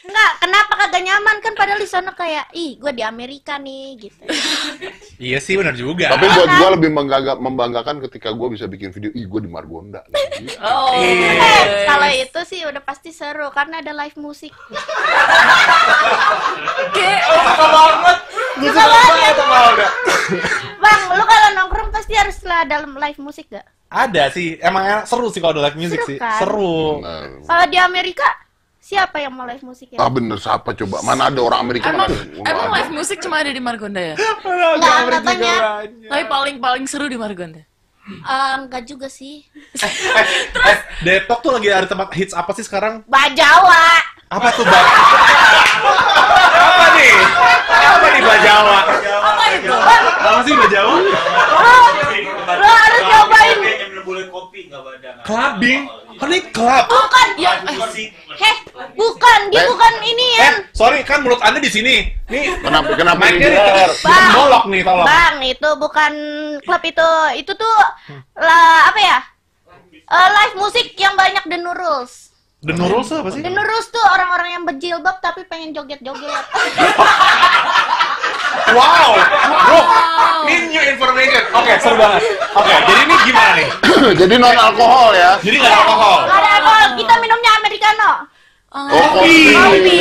Enggak, kenapa kagak nyaman kan padahal di sana kayak, ih, gue di Amerika nih gitu. Iya sih benar juga. Tapi buat gue lebih membangga- membanggakan ketika gue bisa bikin video, ih gue di Margonda. Gitu. Oh. Eh, kalau itu sih udah pasti seru karena ada live musik. Kayak suka banget. Gue Suka banget. banget sama Alda. Bang, lu kalau nongkrong pasti harus lah dalam live musik gak? Ada sih, emang enak- seru sih kalau ada live music Seru sih. kan? Seru. Nah, Kalau di Amerika, siapa yang mau live musik ya? ah bener siapa coba? Mana ada orang Amerika? emang mana ada- emang live musik cuma ada di Margonda ya? Enggak, banyak. Tapi paling paling seru di Margonda. Eh, enggak juga sih. Eh, Depok tuh lagi ada tempat hits apa sih sekarang? Bajawa. Apa tuh, Bang? apa nih? Apa nih Bajawa? Apa itu? Apa sih Bajawa? Lo harus cobain. boleh kopi nggak badan Clubbing? Oh, ini club. Bukan. Ya, eh, Heh, bukan. Dia Eh. bukan ini ya. Eh, sorry kan mulut Anda di sini. Nih, Kenapa kenapa ini di biar? bukan bolok nih, tolong. Bang, itu bukan klub itu. Itu tuh lah apa ya? Eh, live musik yang banyak The New Rules. The apa sih? The New Rules tuh orang-orang yang berjilbab tapi pengen joget-joget. Wow, bro, ini new information. Oke, seru banget. Oke, jadi ini gimana nih? Jadi non alkohol ya. Jadi nggak alkohol. Nggak ada alkohol, kita minumnya americano. Oh, kopi. Kopi.